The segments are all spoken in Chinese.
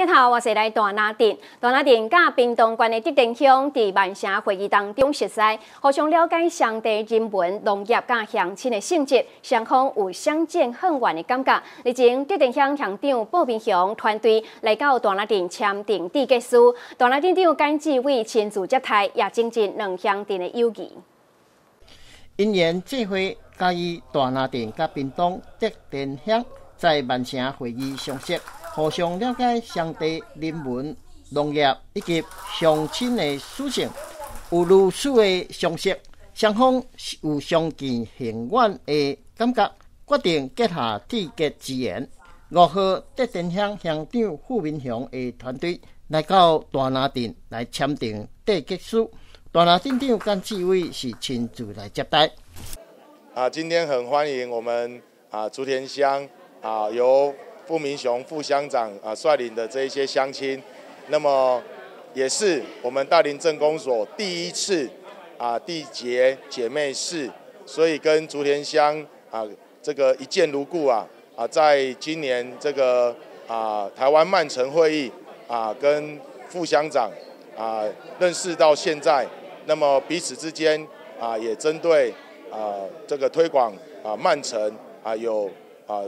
今头我是来大拿镇，大拿镇甲屏东县的德定乡伫万城会议当中实施，互相了解乡地人文、农业甲乡亲的性质，双方有相见恨晚的感觉。日前，德定乡乡长鲍明雄团队来到大拿镇签订缔结书，大拿镇长甘志伟亲自接待，也增进两乡镇的友谊。因缘际会，加以大拿镇甲屏东德定乡在万城会议相识。互相了解乡地人文、农业以及乡亲的属性，有如此的相识，双方有相见恨晚的感觉，决定结下缔结之缘。五号，德定乡乡长傅明雄的团队来到大拿镇来签订缔结书，大拿镇长甘志伟是亲自来接待。啊，今天很欢。迎我们啊竹田乡啊由。傅明雄副乡长啊率领的这一些乡亲，那么也是我们大林镇公所第一次啊缔结姐妹市，所以跟竹田乡啊这个一见如故啊啊，在今年这个啊台湾曼城会议啊跟副乡长啊认识到现在，那么彼此之间啊也针对啊这个推广啊曼城啊有啊。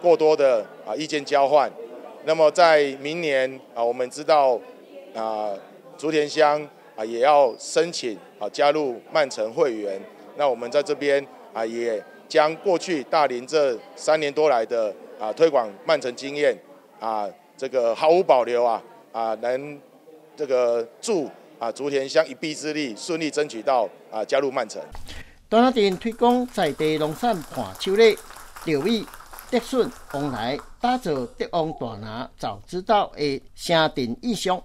过多的啊意见交换，那么在明年啊，我们知道啊竹田乡啊也要申请啊加入曼城会员，那我们在这边啊也将过去大林这三年多来的啊推广曼城经验啊这个毫无保留啊啊能这个助啊竹田乡一臂之力，顺利争取到啊加入曼城。大拿店推广在地农产伴手礼钓鱼。德顺往来，打造德旺大拿早知道的城镇意象。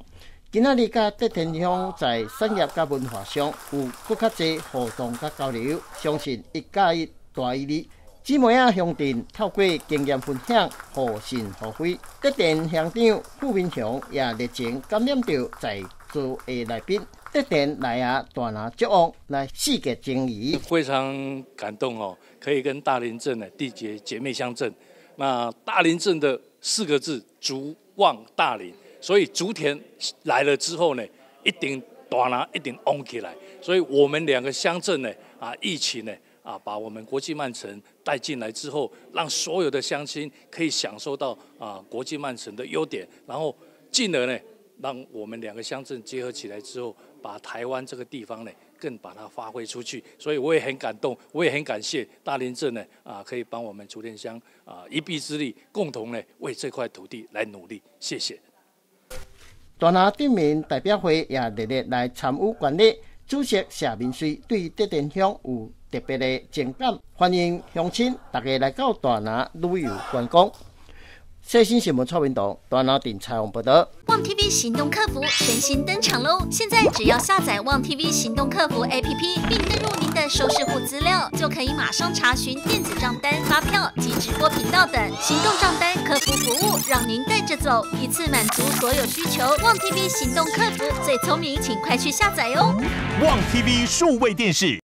今仔日甲德天乡在产业甲文化上有更较侪互动甲交流，相信一加一大于二。姊妹仔乡镇透过经验分享，互信互惠。德电乡长傅明雄也热情感染着在座的来宾。德电来啊，大拿祝旺来四个情谊，非常感动哦。可以跟大林镇呢缔结姐妹乡镇，那大林镇的四个字“竹旺大林”，所以竹田来了之后呢，一定大拿一定旺起来，所以我们两个乡镇呢啊一起呢啊把我们国际曼城带进来之后，让所有的乡亲可以享受到啊国际曼城的优点，然后进而呢让我们两个乡镇结合起来之后，把台湾这个地方呢。更把它发挥出去，所以我也很感动，我也很感谢大林镇呢啊，可以帮我们竹田乡啊一臂之力，共同呢为这块土地来努力，谢谢。大拿镇民代表会也热烈来参与管理，主席谢明水对德田乡有特别的情感，欢迎乡亲大家来到大拿旅游观光。最新新闻，蔡文东，大拿电采访报道。旺 TV 行动客服全新登场喽！现在只要下载旺 TV 行动客服 APP，并登入您的收视户资料，就可以马上查询电子账单、发票及直播频道等行动账单客服服务，让您带着走，一次满足所有需求。旺 TV 行动客服最聪明，请快去下载哦！旺 TV 数位电视。